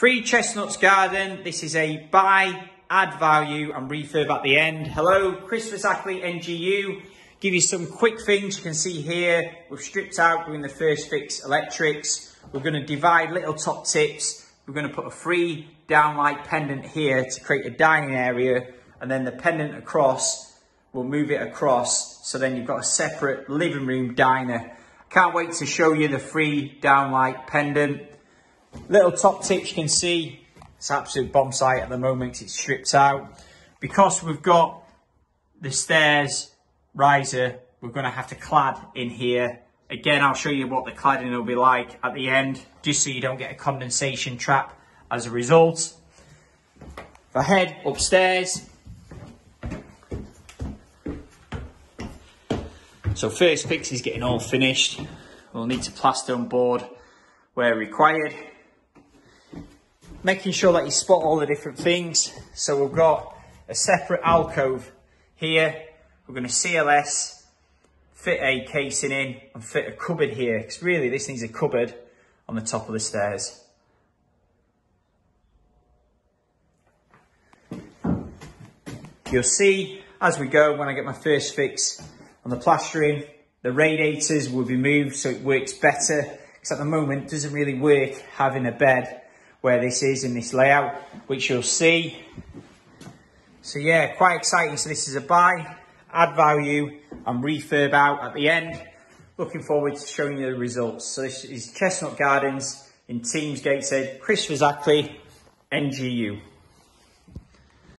Free Chestnuts Garden. This is a buy, add value and refurb at the end. Hello, Chris Zackley, NGU. Give you some quick things you can see here. We've stripped out doing the first fix electrics. We're going to divide little top tips. We're going to put a free downlight pendant here to create a dining area and then the pendant across, we'll move it across so then you've got a separate living room diner. Can't wait to show you the free downlight pendant. Little top tips you can see, it's absolute bomb site at the moment, it's stripped out. Because we've got the stairs riser, we're gonna have to clad in here. Again, I'll show you what the cladding will be like at the end, just so you don't get a condensation trap as a result. I head upstairs, so first fix is getting all finished. We'll need to plaster on board where required making sure that you spot all the different things. So we've got a separate alcove here. We're going to CLS, fit a casing in and fit a cupboard here. Because really this needs a cupboard on the top of the stairs. You'll see as we go when I get my first fix on the plastering, the radiators will be moved so it works better because at the moment it doesn't really work having a bed where this is in this layout, which you'll see. So yeah, quite exciting. So this is a buy, add value and refurb out at the end. Looking forward to showing you the results. So this is Chestnut Gardens in Teams Gateshead, Chris Zackley, NGU.